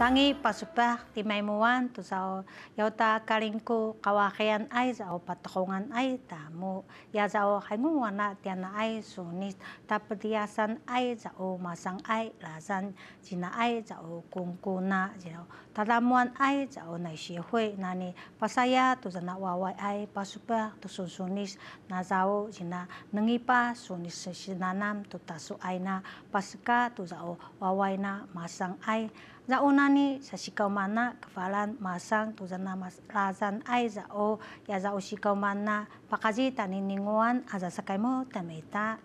tangi pasupah ti maimuan tu sao yauta kalingku kawakian ay sao patakungan ay tamu. Ya sao hangungan na tiana ay sunis tapetiasan ay sao masang ay lasan jina ay sao kungkuna jao tadamuan ay sao na hui nani pasaya tu zana wawai ay pasupah tu susunis na sao jina nengipa sunis sinanam tu tasu ay na pasaka tu sao wawai na masang ay zaunani sa sikaw mana kafalan masang tuzana mas lazan ay zao. Ya zao sikaw mana pakaji tanininguan aza sakay mo tamita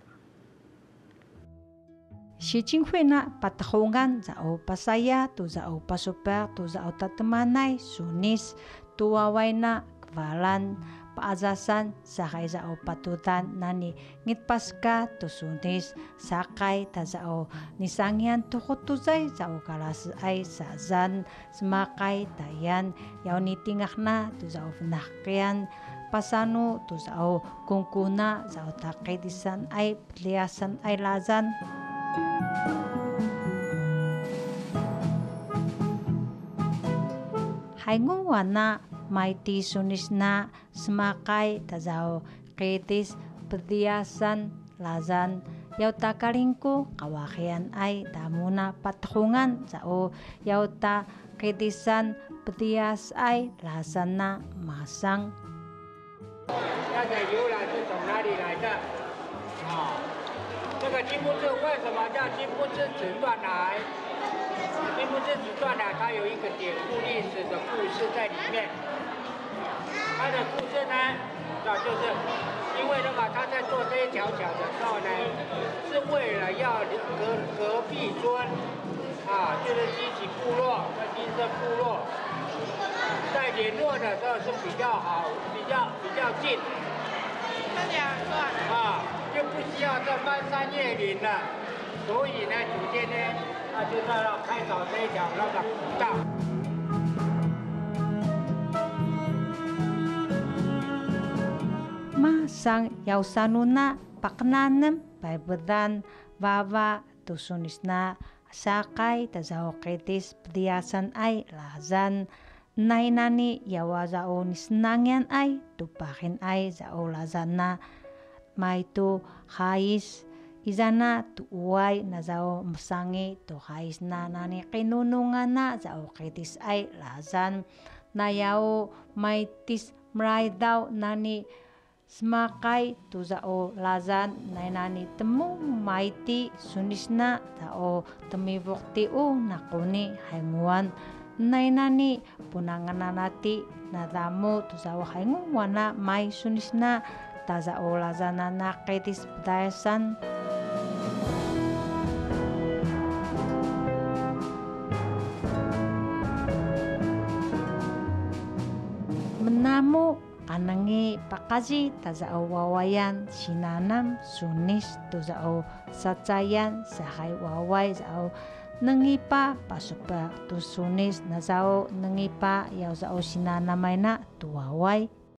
Si Jinghui na patahungan zao pasaya tu zao pasuper tu zao tatemanay sunis. Tuwaway na kafalan paazasan sakay sao patutan nani ngitpaska tusunis sakay ta sao nisangyan tukutuzay sao kalas ay sazan semakay tayan yaw nitingak na tu sao nakyan pasano tu sao kungkuna sao takay disan ay pliasan ay lazan. Haingo wana may tisunis na semakay tazao. Kritis pediasan lazan. Yaw takalingko kawakian ay damuna patkungan sao yaw ta kritisan pedias ay lazan na masang 那个由来是从哪里来的？啊、这个金木质为什么叫金木质子断来？金木质子断来，它有一个典故历史的故事在里面。它的故事呢，那就是因为那个他在做这一条桥的时候呢，是为了要隔隔壁村啊，就是激起部落和金色部落，在联络的时候是比较好，比较比较近这两段啊，就不需要再翻山越岭了。所以呢，主间呢，他就在那开凿这一条那个古道。 masang yaw sanuna paknanem paibedan baba tusunis na sakay tazao kritis pediasan ay lazan nay nani yawa zao nisnangyan ay tupakin ay zao lazan na may tu hais izana tu uway na zao masangi tu hais na nani kinunungan na zao kritis ay lazan. Na yaw may tis mray daw nani Semakay tu zao lazan. Nainani temu maiti sunisna tao temibok u nakuni haimuan. Nainani punangananati nadamu tu zao hainguwana mai sunisna ta zao lazana nakitis pedayasan menamu kanangi pakaji tazao wawayan sinanam sunis tu zao sacayan sahai wawai zao nengipa pasupa tu sunis na zao nengipa yau zao sinanamay na tu wawai